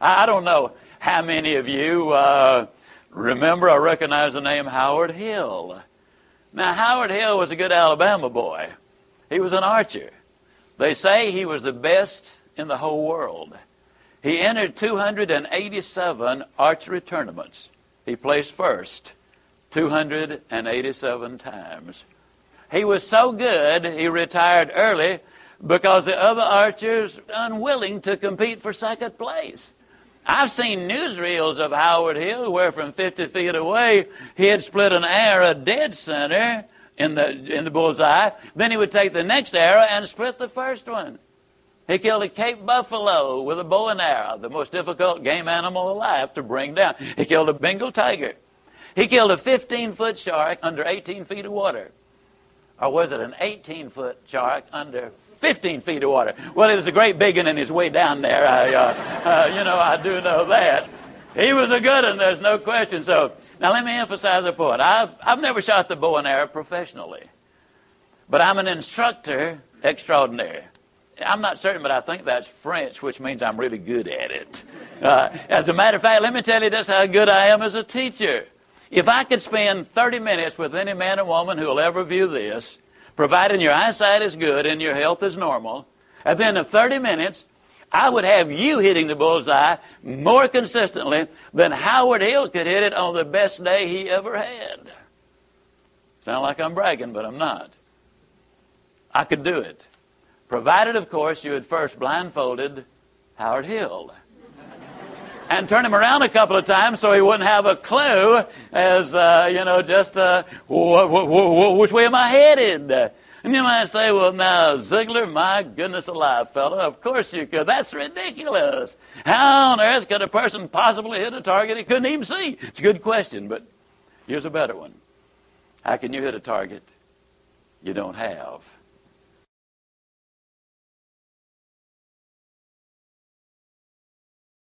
I, don't know how many of you uh, remember or recognize the name Howard Hill. Now, Howard Hill was a good Alabama boy. He was an archer. They say he was the best in the whole world. He entered 287 archery tournaments. He placed first 287 times. He was so good, he retired early because the other archers were unwilling to compete for second place. I've seen newsreels of Howard Hill where from 50 feet away he had split an arrow dead center in the, in the bullseye. Then he would take the next arrow and split the first one. He killed a Cape buffalo with a bow and arrow, the most difficult game animal alive to bring down. He killed a Bengal tiger. He killed a 15 foot shark under 18 feet of water. Or was it an 18 foot shark under 15 feet of water? Well, it was a great big one in his way down there. I, uh, uh, you know, I do know that. He was a good one, there's no question. So, now let me emphasize a point. I've, I've never shot the bow and arrow professionally, but I'm an instructor extraordinaire. I'm not certain, but I think that's French, which means I'm really good at it. Uh, as a matter of fact, let me tell you just how good I am as a teacher. If I could spend 30 minutes with any man or woman who will ever view this, providing your eyesight is good and your health is normal, at the end of 30 minutes, I would have you hitting the bullseye more consistently than Howard Hill could hit it on the best day he ever had. Sound like I'm bragging, but I'm not. I could do it. Provided, of course, you had first blindfolded Howard Hill and turn him around a couple of times so he wouldn't have a clue as, uh, you know, just uh, wh- wh- wh- which way am I headed? And you might say, well, now, Ziglar, my goodness alive, fella, of course you could. That's ridiculous. How on earth could a person possibly hit a target he couldn't even see? It's a good question, but here's a better one. How can you hit a target you don't have?